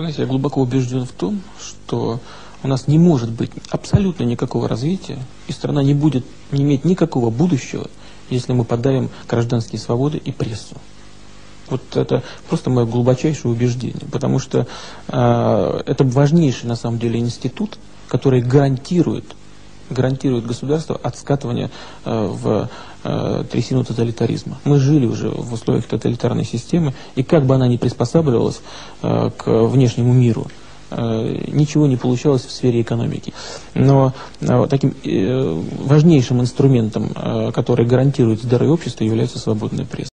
знаете, я глубоко убежден в том, что у нас не может быть абсолютно никакого развития, и страна не будет не иметь никакого будущего, если мы подавим гражданские свободы и прессу. Вот это просто мое глубочайшее убеждение, потому что э, это важнейший на самом деле институт, который гарантирует, гарантирует государство от скатывания э, в э, трясину тоталитаризма. Мы жили уже в условиях тоталитарной системы, и как бы она ни приспосабливалась э, к внешнему миру, э, ничего не получалось в сфере экономики. Но э, таким э, важнейшим инструментом, который гарантирует здоровье общества, является свободная пресса.